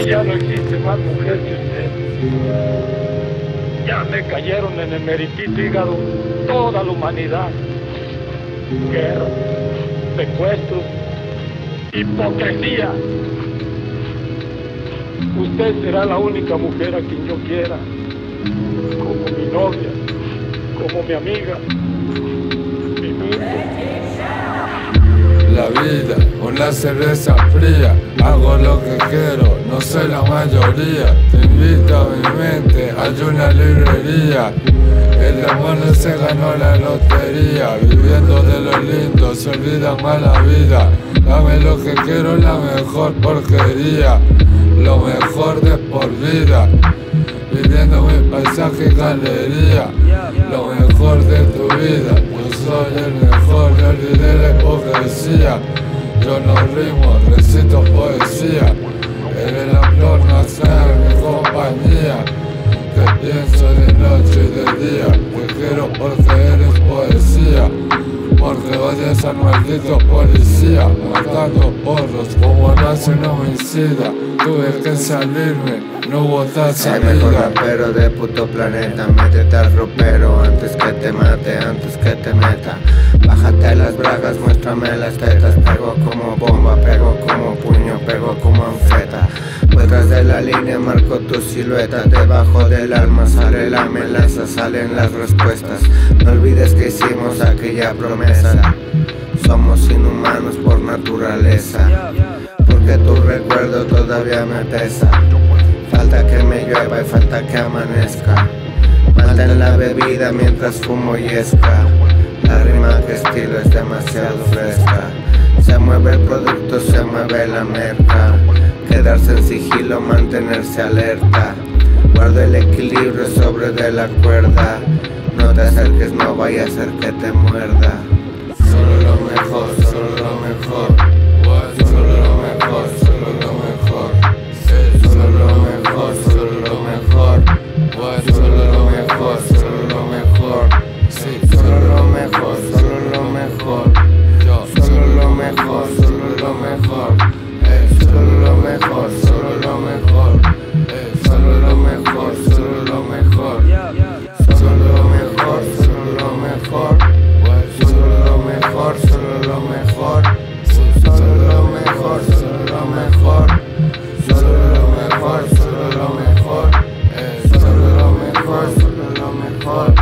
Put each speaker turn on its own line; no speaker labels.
ya no existe más mujer que usted. Ya me cayeron en el meritito hígado toda la humanidad. Guerra, secuestros, hipocresía. Usted será la única mujer a quien yo quiera, como mi novia, como mi amiga,
una cerveza fría, hago lo que quiero, no soy la mayoría. Te invito a mi mente, hay una librería. El demonio se ganó la lotería, viviendo de lo lindo, se olvida más la vida. Dame lo que quiero, la mejor porquería, lo mejor de por vida. Viviendo mi paisaje y galería, lo mejor de tu vida. Yo soy el mejor, yo olvidé la hipocresía. Yo no rimo, recito poesía. Eres la flor nacer, mi compañía. Te pienso de noche y de día. Te quiero porque eres poesía. Porque odias al maldito policía Matando porros como nace un homicida Tuve que salirme, no hubo tal
El mejor
salida
rapero de puto planeta Métete al ropero antes que te mate, antes que te meta Bájate las bragas, muéstrame las tetas. Pego como bomba, pego como puño, pego como anfeta. Detrás de la línea marco tu silueta. Debajo del alma sale la melaza, salen las respuestas. No olvides que hicimos aquella promesa. Somos inhumanos por naturaleza. Porque tu recuerdo todavía me pesa. Falta que me llueva y falta que amanezca. Mata en la bebida mientras fumo y esca La rima que estilo es demasiado fresca. Se mueve el producto, se mueve la merca. Quedarse en sigilo, mantenerse alerta. Guardo el equilibrio sobre de la cuerda. No te acerques, no vaya a ser que te muerda.
Solo lo mejor, solo lo mejor. one.